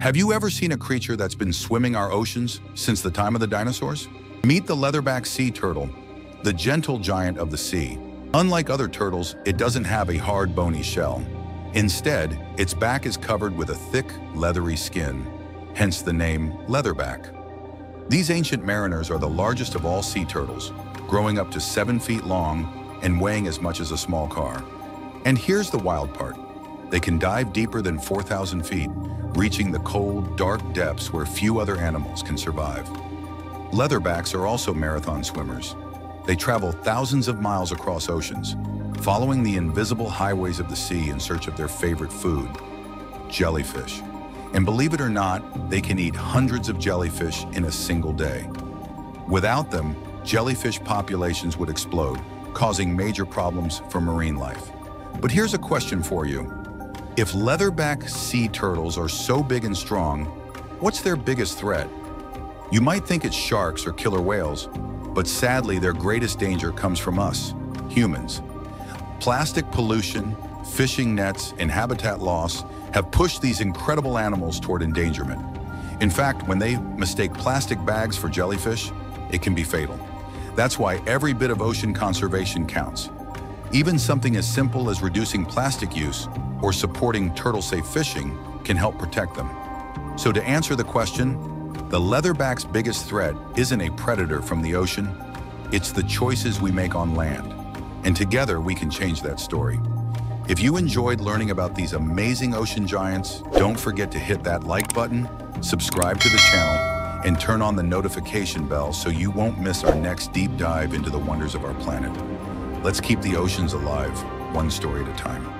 Have you ever seen a creature that's been swimming our oceans since the time of the dinosaurs? Meet the leatherback sea turtle, the gentle giant of the sea. Unlike other turtles, it doesn't have a hard, bony shell. Instead, its back is covered with a thick, leathery skin, hence the name leatherback. These ancient mariners are the largest of all sea turtles, growing up to seven feet long and weighing as much as a small car. And here's the wild part. They can dive deeper than 4,000 feet, reaching the cold, dark depths where few other animals can survive. Leatherbacks are also marathon swimmers. They travel thousands of miles across oceans, following the invisible highways of the sea in search of their favorite food, jellyfish. And believe it or not, they can eat hundreds of jellyfish in a single day. Without them, jellyfish populations would explode, causing major problems for marine life. But here's a question for you. If leatherback sea turtles are so big and strong, what's their biggest threat? You might think it's sharks or killer whales, but sadly their greatest danger comes from us, humans. Plastic pollution, fishing nets, and habitat loss have pushed these incredible animals toward endangerment. In fact, when they mistake plastic bags for jellyfish, it can be fatal. That's why every bit of ocean conservation counts. Even something as simple as reducing plastic use or supporting turtle-safe fishing can help protect them. So to answer the question, the leatherback's biggest threat isn't a predator from the ocean, it's the choices we make on land. And together we can change that story. If you enjoyed learning about these amazing ocean giants, don't forget to hit that like button, subscribe to the channel, and turn on the notification bell so you won't miss our next deep dive into the wonders of our planet. Let's keep the oceans alive, one story at a time.